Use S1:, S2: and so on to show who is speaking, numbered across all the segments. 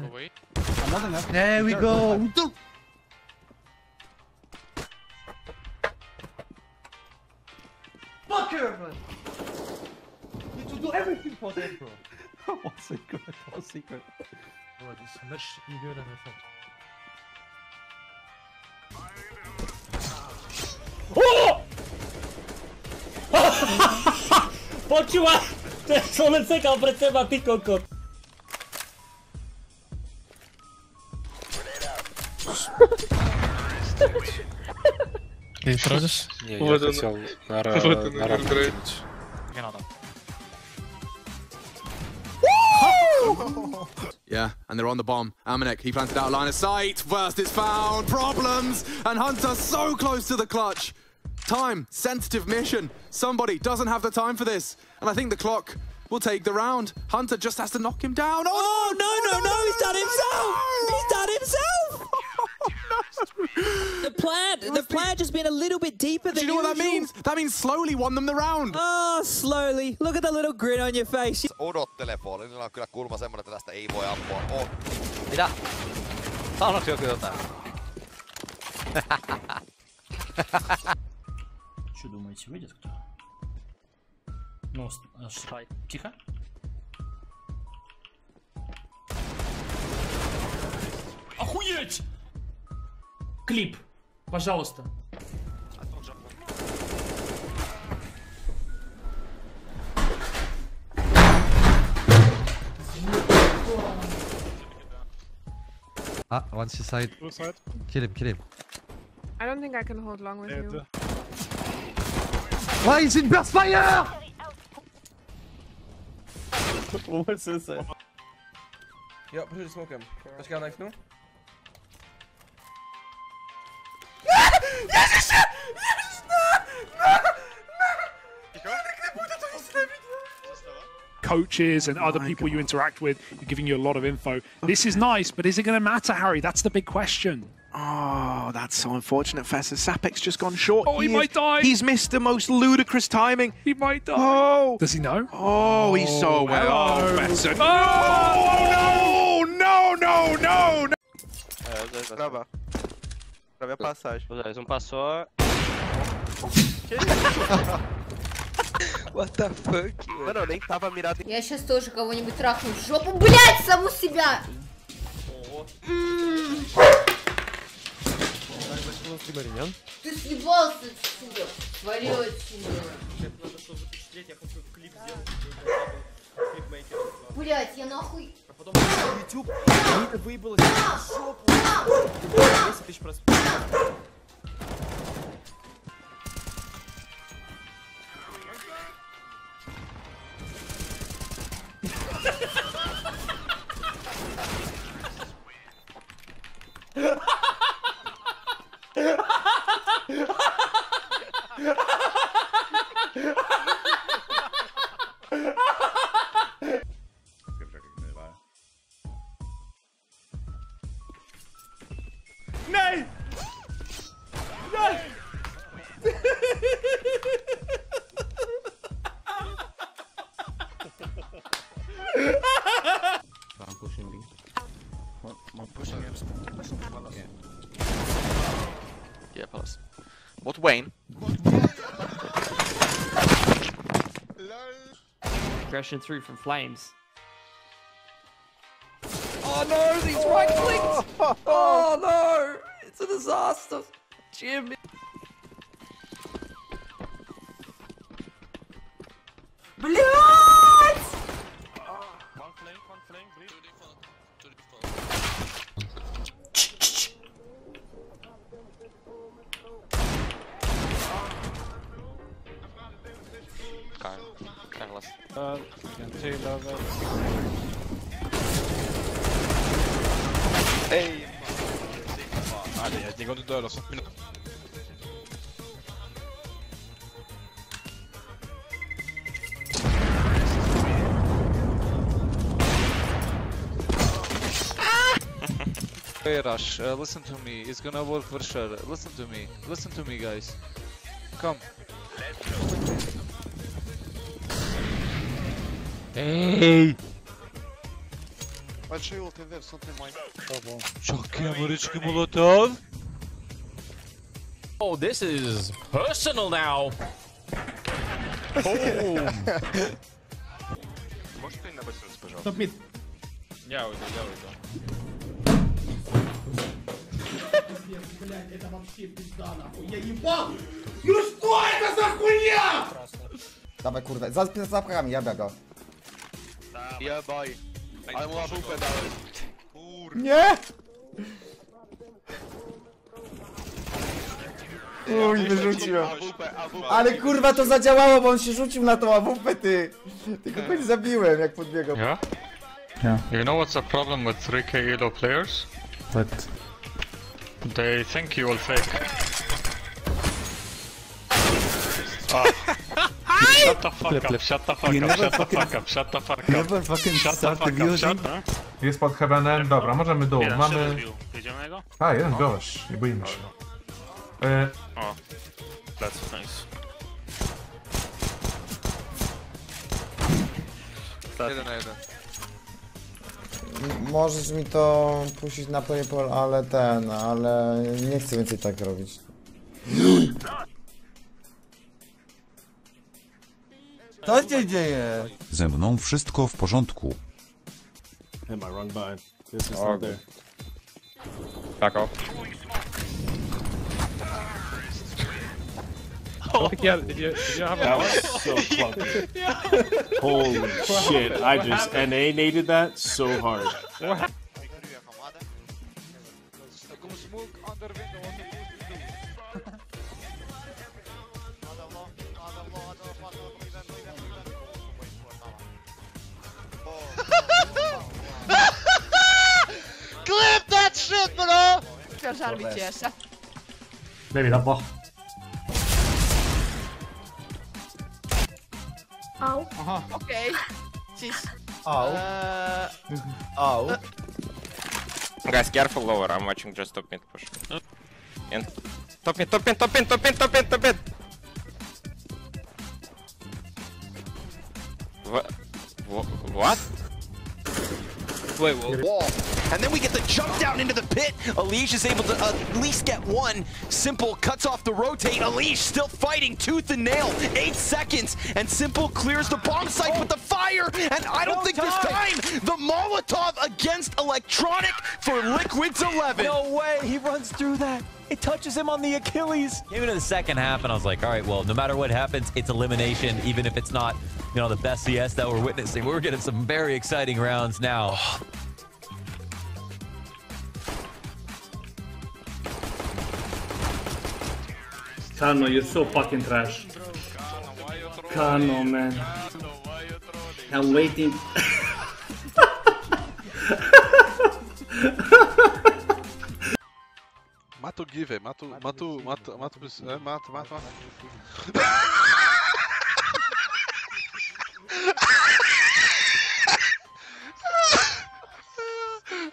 S1: Go away.
S2: Another left.
S3: There we go. Fucker, man. You need to do everything for them, bro.
S2: One secret. One secret.
S3: Bro, die smash nie gehört an der
S4: Počúvaj! To je som len sekal pred seba, ty kokot.
S1: Ты против?
S5: Не, я
S6: Вот это-
S5: хотел на, ра-
S6: вот это
S5: на рамку
S6: играет.
S5: кинуть.
S1: Не надо.
S7: Yeah, and they're on the bomb. Amanek, he plants it out line of sight. First is found. Problems. And Hunter so close to the clutch. Time. Sensitive mission. Somebody doesn't have the time for this. And I think the clock will take the round. Hunter just has to knock him down. Oh,
S4: Oh, no, no, no, he's done himself! He's done himself! The plant, the plant just been a little bit deeper
S7: Do
S4: than
S7: you know what that
S4: usual.
S7: means? That means slowly won them the round.
S4: Oh, slowly. Look at the little grin on your face.
S8: odottelee Fallinilla on kyllä kulma semmonen, että tästä ei voi ampua. Oh.
S6: Mitä? Sanoks joku jotain?
S2: Что думаете, выйдет кто? Ну, с- а, ш- тихо. Охуеть! Клип, пожалуйста.
S3: Ah, one side. Kill him, kill him.
S9: I don't think I can hold long with you.
S3: Why is in burst fire?
S2: What's this? uh?
S6: Ja, precies, smoke hem. Als je aan knife nu?
S10: coaches and oh other people you interact with, giving you a lot of info. This is nice, but is it going to matter, Harry? That's the big question.
S11: Oh, that's so unfortunate, Fessa. Sapek's just gone short.
S10: Oh, he
S11: is-
S10: might die.
S11: He's missed the most ludicrous timing.
S10: He might die.
S11: Oh,
S10: Does he know?
S11: oh, he's so oh, well.
S10: hello.
S11: Oh, Fessa. Ah!
S10: Oh,
S11: no, no, no, no.
S6: Uh, Trava. Travei a passagem.
S5: Um passou.
S6: What the fuck? Mano, eu nem tava mirado.
S9: Я сейчас тоже кого-нибудь трахну в жопу, блять, саму себя! Ты съебался отсюда! Вали отсюда! Блять, я нахуй
S11: потом YouTube выебалось в жопу. 200 тысяч просмотров.
S7: I'm pushing What? Am I pushing him. Pushing.
S6: Yeah. Yeah, palace. What Wayne?
S4: Crashing through from flames.
S6: Oh no, he's oh. right clicked! Oh no! It's a disaster! Jim!
S1: Blue! Flame, Car.
S5: Carlos. Uh,
S6: Ei!
S5: Olha, é chegou do Doro, só um minuto. Hey Rush, uh, listen to me. It's gonna work for sure. Listen to me. Listen to me, guys. Come. Hey!
S8: Большой ult in there, something like
S5: Çok yamarıçkı molotov.
S12: Oh, this is personal now. Boom.
S1: Можешь ты на быстренько, пожалуйста?
S13: Стоп мид.
S1: Я уйду, я уйду.
S13: Блять, это вообще пизда нахуй. Я ебал! Ну что это за хуйня?
S14: Dawaj kurde, za za zapchami, ja go.
S8: Yeah, bye. I'm a WP dalej.
S14: Nie! Uj, wyrzuciłem.
S8: AWP, AWP.
S14: Ale kurwa to zadziałało, bo on się rzucił na tą AWP, ty. Tylko go nie zabiłem, jak podbiegał.
S1: Yeah?
S11: Yeah.
S1: You know what's the problem with 3k elo players?
S11: But
S1: They think you will fake. Ah. Shut the fuck up, shut the fuck up, shut the fuck up, shut the fuck up.
S14: Never fucking
S1: Shut the fuck up, shut
S13: Jest pod heavenem, dobra, możemy dół. Mamy...
S1: Jedziemy na niego?
S13: A, jeden gość, nie boimy się. E,
S1: O, that's nice.
S5: Jeden na jeden.
S14: Możesz mi to puścić na PayPal, ale ten, ale nie chcę więcej tak robić. Co się dzieje?
S15: Ze mną wszystko w porządku.
S13: Am I wrong button? This is not there.
S1: Back off.
S10: I think you, had, did you, did you have a
S13: That was so clunky. Holy shit, I just NA nated that so hard.
S8: Clip that shit, bro!
S9: Żar mi cieszę.
S2: Baby, that ball.
S9: Au. Okej. Cis.
S14: Au. Au.
S1: Guys, careful lower, I'm watching just top mid push. And top mid, top mid, top mid, top mid, top mid, top mid! What? What?
S8: Wait, whoa.
S16: wall. And then we get the jump down into the pit. Alish is able to at least get one. s1mple cuts off the rotate. Alish still fighting tooth and nail. Eight seconds. And s1mple clears the bomb site with the fire. And I don't think there's time. The Molotov against Electronic for Liquids 11.
S12: No way, he runs through that. It touches him on the Achilles. Came into the second half, and I was like, all right, well, no matter what happens, it's elimination, even if it's not, you know, the best CS that we're witnessing. We're getting some very exciting rounds now.
S2: Kano, you're so fucking trash. Kano, man. I'm waiting.
S5: Mata o Gui, velho. Mata, o- mata, o- mata, mata, o- é, mata, mata, mata.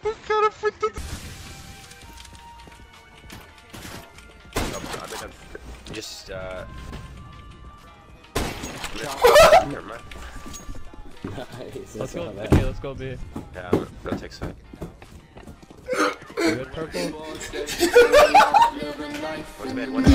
S5: O cara foi tudo.
S1: Just, uh...
S12: Let's go, okay, let's go B.
S1: Yeah, that takes it.
S12: Good purple.
S1: One mid, one mid.